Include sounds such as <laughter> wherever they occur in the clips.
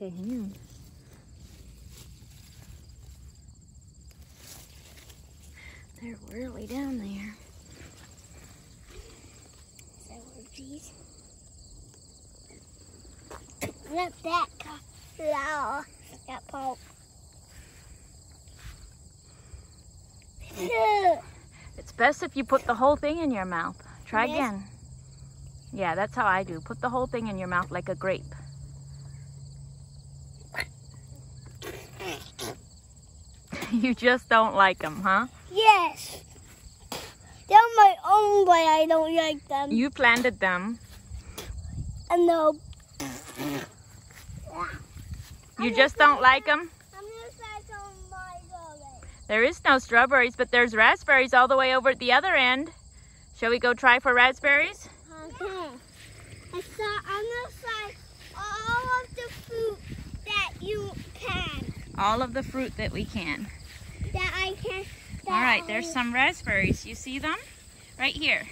Okay, hang on. They're really down there. So these. Not that color. That pulp. <laughs> It's best if you put the whole thing in your mouth. Try Yes. again. Yeah, that's how I do. Put the whole thing in your mouth like a grape. <laughs> you just don't like them, huh? yes. They're my own, way. I don't like them. You planted them. And no. You just don't like them? I'm gonna try some of my already. There is no strawberries, but there's raspberries all the way over at the other end. Shall we go try for raspberries? Uh-huh. I saw, I'm gonna try all of the fruit that you can. All of the fruit that we can. I can. That All right, there's some raspberries. You see them? Right here.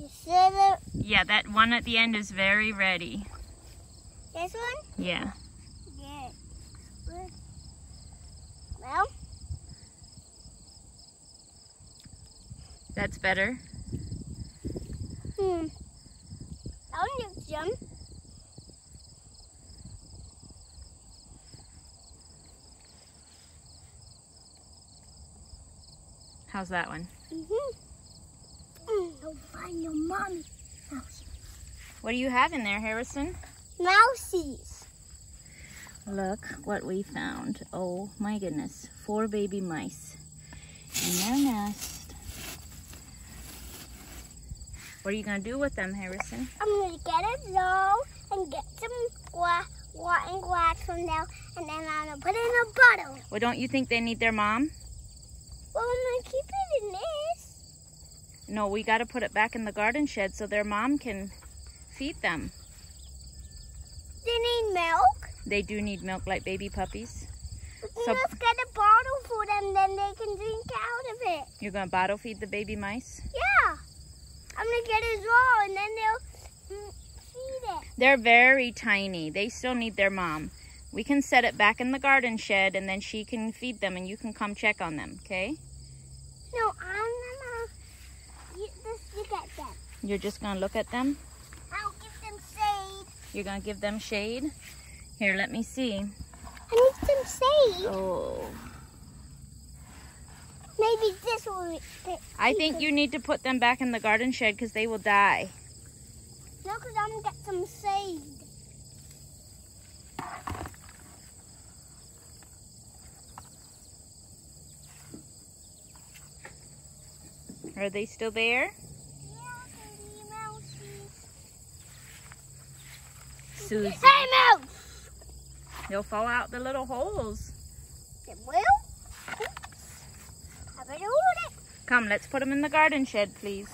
You see the, Yeah, that one at the end is very ready. this one? Yeah. Yeah. Well, That's better. hmm. That one looks yum. How's that one? Mm-hmm. Mm, I'll find your mommy. Mouse. What do you have in there, Harrison? Mousies. Look what we found. Oh my goodness. Four baby mice in their nest. What are you going to do with them, Harrison? I'm gonna get a doll and get some water and glass from there, and then I'm gonna put it in a bottle. Well, don't you think they need their mom? Well, I'm gonna keep it in this. No, we got to put it back in the garden shed so their mom can feed them. They need milk. They do need milk like baby puppies. So- Let's get a bottle for them, then they can drink out of it. You're going to bottle feed the baby mice? Yeah. I'm gonna get a draw, and then they'll mm, feed it. They're very tiny. They still need their mom. We can set it back in the garden shed and then she can feed them and you can come check on them, okay? No, I'm gonna just look at them. You're just going to look at them? I'll give them shade. You're going to give them shade? Here, let me see. I need some shade. Oh. Maybe this will. I think you need to put them back in the garden shed because they will die. No, because I'm gonna get some shade. Are they still there? Yeah, baby mousies. Susie. Hey, mouse! They'll fall out the little holes. It will? Oops. I better hold it. Come, let's put them in the garden shed, please.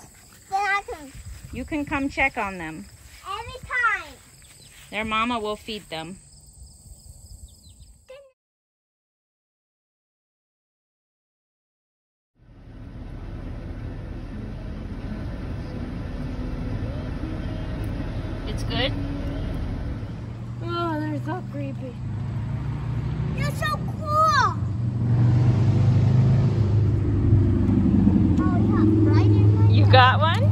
Then I can, You can come check on them. every time. Their mama will feed them. It's good? Oh, they're so creepy. You're so cool. Oh, yeah, right in my You got one?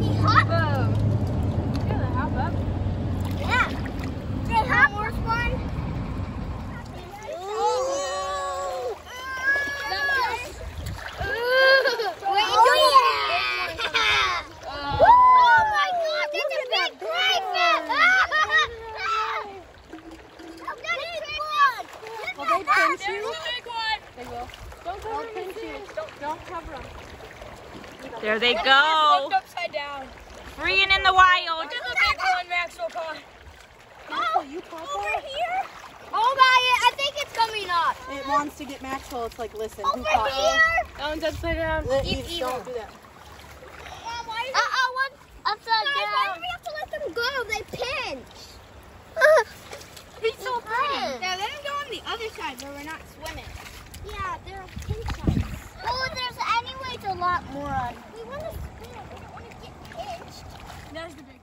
He hopped. Yeah. They hop. More fun. Oh my god, that's a big crayfish! I've got a big one! Will they pinch you? big one. They will. Don't cover them. pinch you. Don't, don't cover them. There they go. Upside down. Freeing in the wild. Look at the big one Maxwell caught. Maxwell, you caught oh, Over that? here? Oh my, I think it's coming up. It wants to get Maxwell. It's like, listen, who Over caught here? That one's upside down. you? Keep You. Don't do that. Uh-oh, one upside down. Why do we have to let them go? They pinch. He's so pretty. Yeah, let him go on the other side where we're not swimming. Yeah, they're pinch oh, Well, if there's anyways a lot more on. We want to swim. We don't want to get pinched. There's the big.